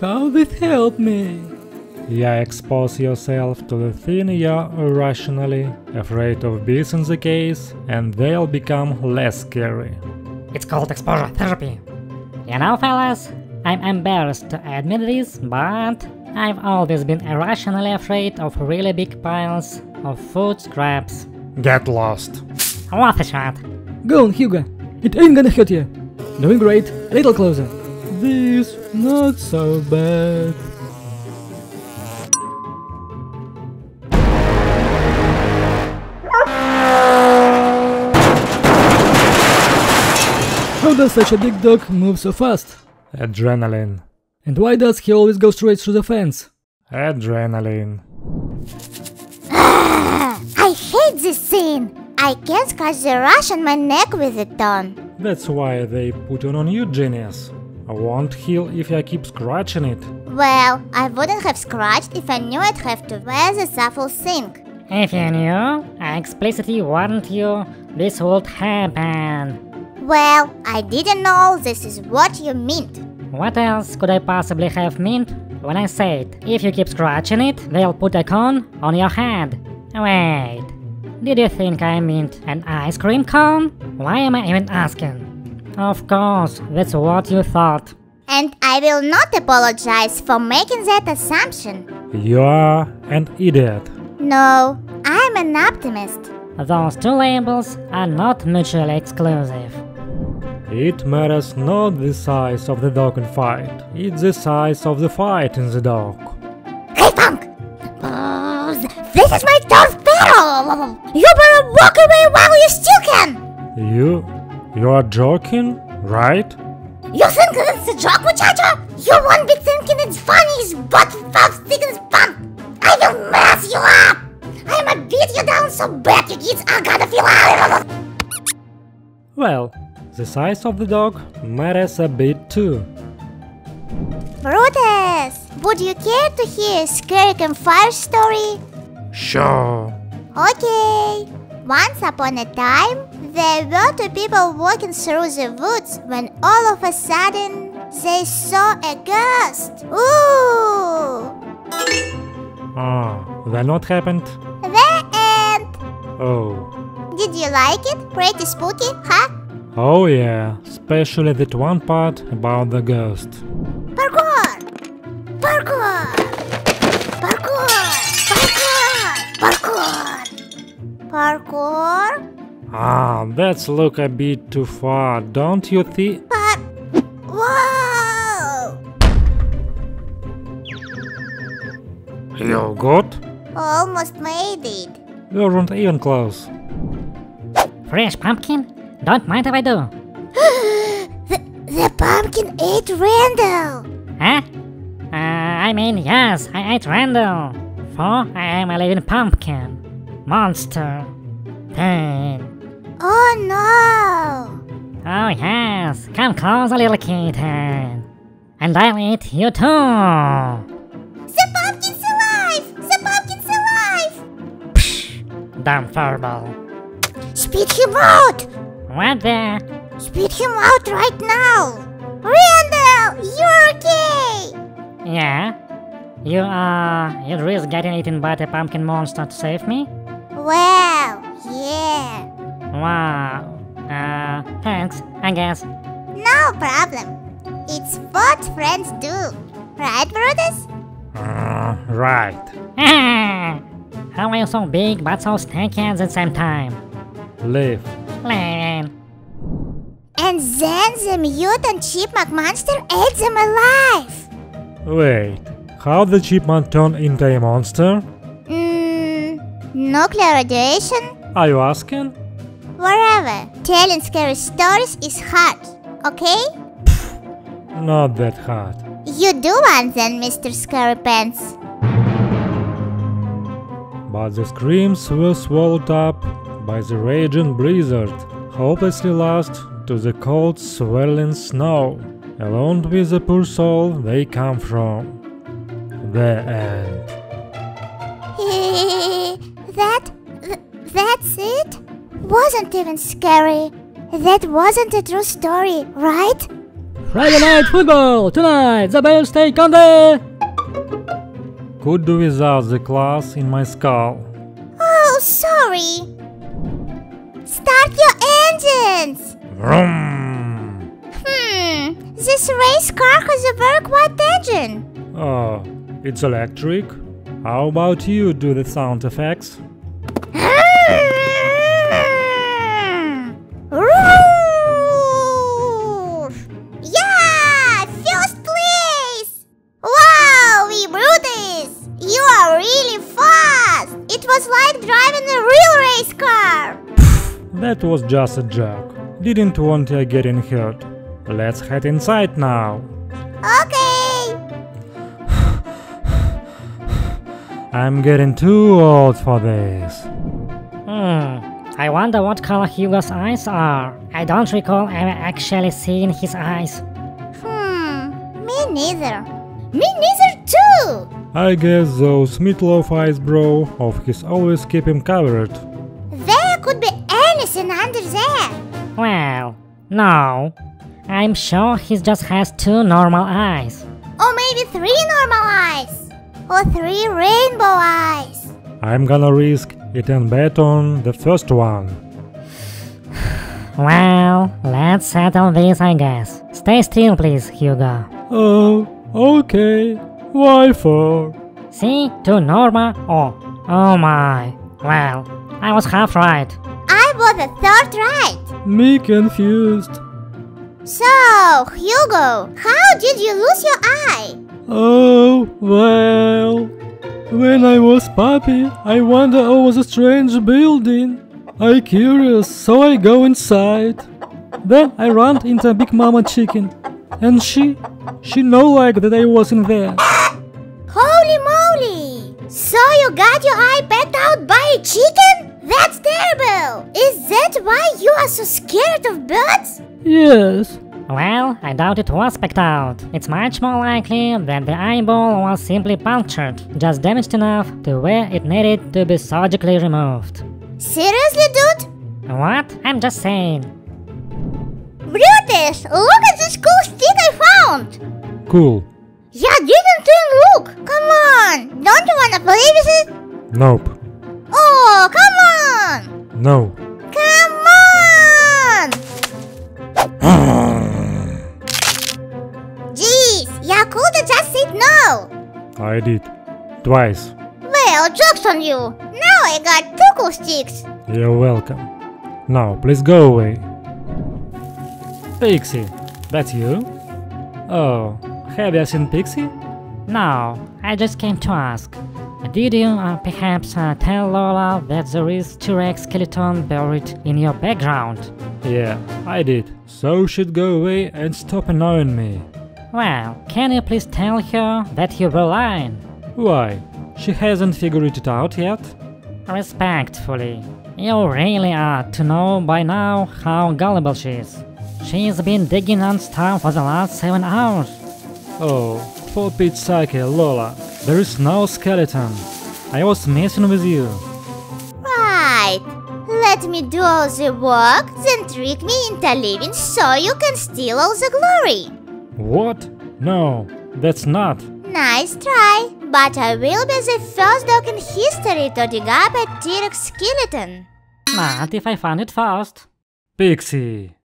how this help me? You expose yourself to the thing you're irrationally afraid of being in the case, and they'll become less scary. It's called exposure therapy. You know, fellas, I'm embarrassed to admit this, but I've always been irrationally afraid of really big piles of food scraps. Get lost. Worth a shot. Go on, Hugo. It ain't gonna hurt you. Doing great. A little closer. This not so bad. How does such a big dog move so fast? Adrenaline. And why does he always go straight through the fence? Adrenaline. I hate this scene. I can't scratch the rush on my neck with it on. That's why they put it on you, genius. I won't heal if I keep scratching it. Well, I wouldn't have scratched if I knew I'd have to wear the awful thing. If you knew, I explicitly warned you this would happen. Well, I didn't know this is what you meant. What else could I possibly have meant when I said, if you keep scratching it, they'll put a cone on your head? Wait, did you think I meant an ice cream cone? Why am I even asking? Of course, that's what you thought. And I will not apologize for making that assumption. You're an idiot. No, I'm an optimist. Those two labels are not mutually exclusive. It matters not the size of the dog in fight, it's the size of the fight in the dog. Hey, Punk! Uh, this is my turf battle! You better walk away while you still can! You. You are joking, right? You think it's a joke, muchacho? You won't be thinking it's funny, it's butt fat sticking punk! I will mess you up! I'ma beat you down so bad you kids are gonna feel out! Well, the size of the dog matters a bit too. Brutus, would you care to hear a scary campfire story? Sure. Okay. Once upon a time, there were two people walking through the woods when all of a sudden they saw a ghost. Ooh! Ah, then what happened? The end! Oh. Did you like it? Pretty spooky, huh? Oh yeah, especially that one part about the ghost. Parkour! Parkour! Parkour! Parkour! Parkour! Parkour? Ah, that's look a bit too far, don't you think? But... Whoa! You good? Almost made it. You weren't even close. Fresh pumpkin? Don't mind if I do. the, the pumpkin ate Randall! Huh? Uh, I mean, yes, I ate Randall. For I am a living pumpkin. Monster. Pain. Oh no! Oh yes, come closer, little kitten. And I'll eat you too. The pumpkin's alive! The pumpkin's alive! Psh, dumb furball. Spit him out! What the? Spit him out right now! Randall, you're okay! Yeah? You, uh, you'd risk getting eaten by the pumpkin monster to save me? Well, yeah. Wow. Uh, thanks, I guess. No problem. It's what friends do. Right, Brutus? Uh, right. How are you so big but so snaky at the same time? Leave. Leave. And then the mutant chipmunk monster ate them alive! Wait, how the chipmunk turn into a monster? Mmm. Nuclear radiation? Are you asking? Whatever. Telling scary stories is hard, okay? Not that hard. You do one then, Mr. Scary Pants. But the screams were swallowed up by the raging blizzard, hopelessly lost to the cold swirling snow, along with the poor soul they come from. The end. that... Th that's it? Wasn't even scary. That wasn't a true story, right? Friday night football! Tonight, the Bears take on the... Could do without the class in my skull. Oh, sorry. Start your engines. Vroom! Hmm, this race car has a very quiet engine. Oh, it's electric? How about you do the sound effects? That was just a joke. Didn't want you getting hurt. Let's head inside now. Okay! I'm getting too old for this. Hmm. I wonder what color Hugo's eyes are. I don't recall ever actually seeing his eyes. Hmm, me neither. Me neither too! I guess those meatloaf eyes, bro, of his always keep him covered. There could be anything under there. Well, no. I'm sure he just has two normal eyes. Or maybe three normal eyes. Or three rainbow eyes. I'm gonna risk it and bet on the first one. Well, let's settle this, I guess. Stay still, please, Hugo. Oh, okay. Why for? See? Two normal. Oh, oh my. Well, I was half right. Was the third right. Me confused. So, Hugo, how did you lose your eye? Oh, well. When I was puppy, I wander over the strange building. I curious, so I go inside. Then I run into a Big Mama Chicken. And she, she know like that I wasn't there. Holy moly! So you got your eye pecked out by a chicken? That's terrible! Are so scared of birds? Yes. Well, I doubt it was pecked out. It's much more likely that the eyeball was simply punctured, just damaged enough to where it needed to be surgically removed. Seriously, dude? What? I'm just saying. Brutus, look at this cool stick I found! Cool. Yeah, didn't even look! Come on! Don't you wanna play with it? Nope. Oh, come on! No. Come on! Jeez, you could just said no! I did. Twice. Well, joke's on you! Now I got two cool sticks! You're welcome. Now, please go away. Pixie, that's you? Oh, have you seen Pixie? No, I just came to ask. Did you uh, perhaps uh, tell Lola that there is T-Rex skeleton buried in your background? Yeah, I did. So she'd go away and stop annoying me. Well, can you please tell her that you were lying? Why? She hasn't figured it out yet? Respectfully, you really are to know by now how gullible she is. She's been digging on stuff for the last seven hours. Oh, for Pete's sake, Lola, there is no skeleton. I was messing with you. Right. Let me do all the work, then trick me into leaving so you can steal all the glory. What? No, that's not. Nice try, but I will be the first dog in history to dig up a T-Rex skeleton. Not if I find it first. Pixie.